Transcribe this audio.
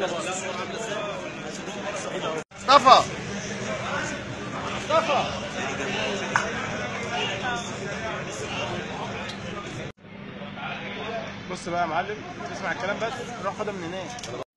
مصطفى. مصطفى بص بقى يا معلم اسمع الكلام بس روح خدها من هناك.